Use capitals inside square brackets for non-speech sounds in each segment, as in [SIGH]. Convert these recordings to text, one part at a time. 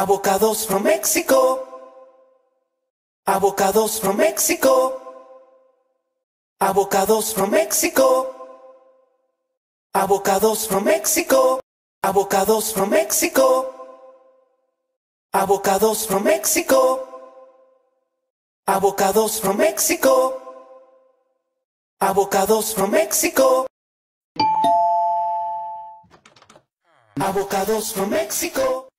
Avocados from Mexico. Avocados from Mexico. Avocados from Mexico. Avocados from Mexico. Avocados from Mexico. Avocados from Mexico. Avocados from Mexico. Avocados from Mexico. Avocados from Mexico.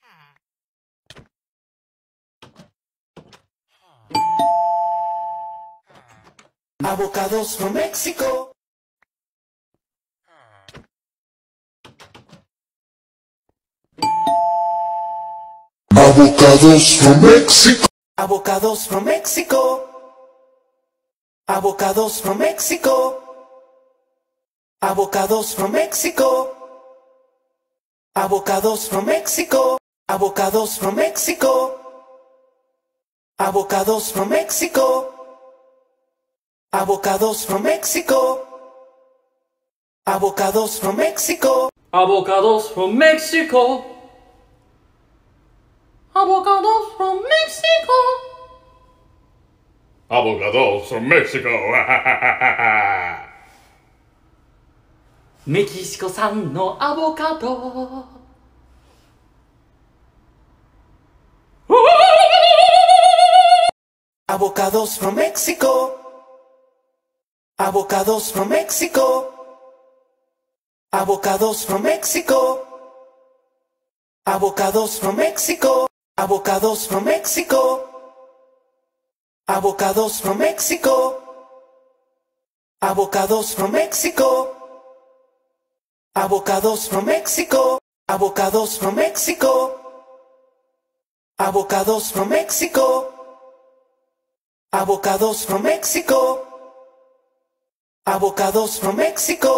Avocados from Mexico. Avocados from Mexico. Avocados from Mexico. Avocados from Mexico. Avocados from Mexico. Avocados from Mexico. Avocados from Mexico. Avocados from Mexico. Abocados from Mexico. Abocados from Mexico. Abocados from Mexico. Abocados from Mexico. Abocados from Mexico. [LAUGHS] Mexico san no avocado. Abocados from Mexico. Avocados from Mexico. Avocados from Mexico. Avocados from Mexico. Avocados from Mexico. Avocados from Mexico. Avocados from Mexico. Avocados from Mexico. Avocados from Mexico. Avocados from Mexico. Avocados from Mexico. Avocados from Mexico.